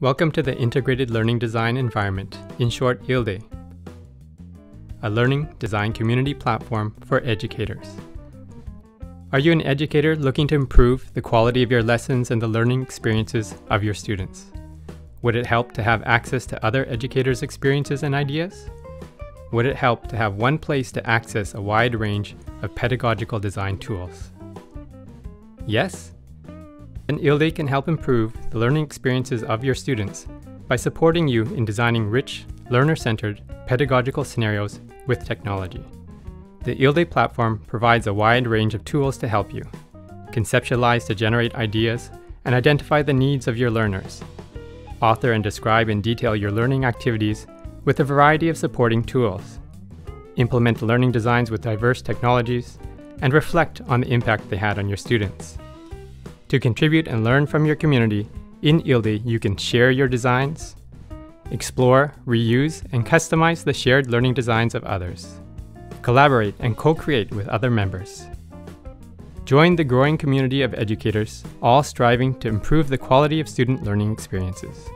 Welcome to the Integrated Learning Design Environment, in short ILDE, a learning design community platform for educators. Are you an educator looking to improve the quality of your lessons and the learning experiences of your students? Would it help to have access to other educators' experiences and ideas? Would it help to have one place to access a wide range of pedagogical design tools? Yes? Then ILDE can help improve the learning experiences of your students by supporting you in designing rich, learner-centered pedagogical scenarios with technology. The ILDE platform provides a wide range of tools to help you, conceptualize to generate ideas, and identify the needs of your learners. Author and describe in detail your learning activities with a variety of supporting tools. Implement learning designs with diverse technologies, and reflect on the impact they had on your students. To contribute and learn from your community, in ILDE you can share your designs, explore, reuse, and customize the shared learning designs of others. Collaborate and co-create with other members. Join the growing community of educators, all striving to improve the quality of student learning experiences.